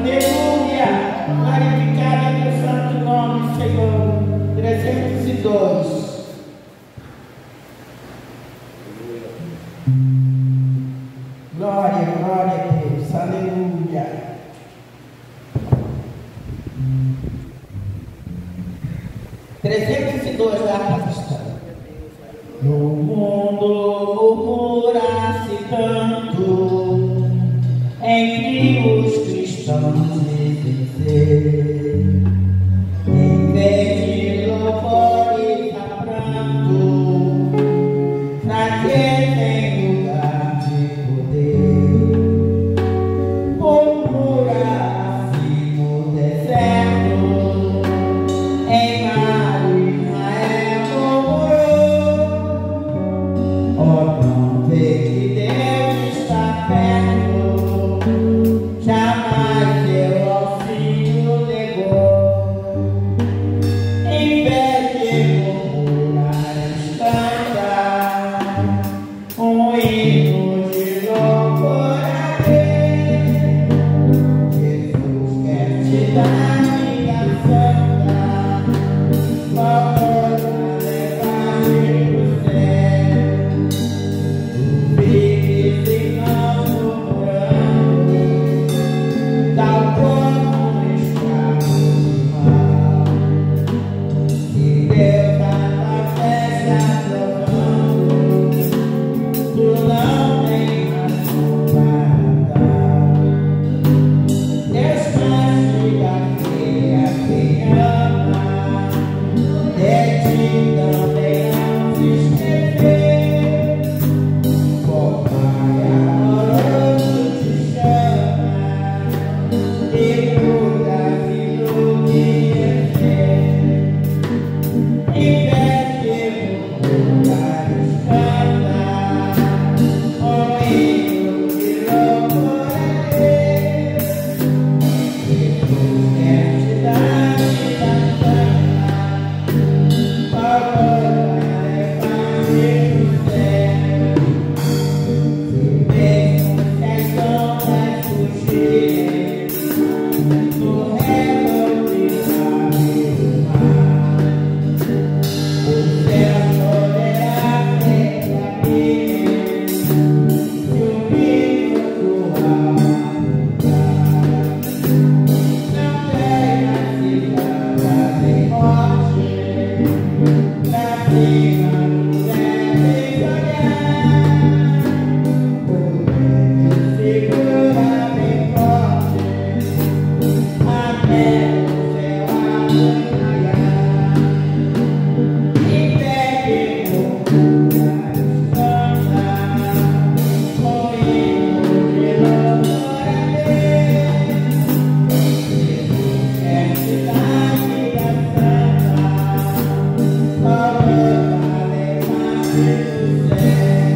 Aleluia. Glorificar é teu santo nome, Senhor. 302. Glória, glória a Deus. Aleluia. Trezentos live.